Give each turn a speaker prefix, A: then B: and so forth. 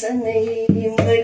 A: सनैव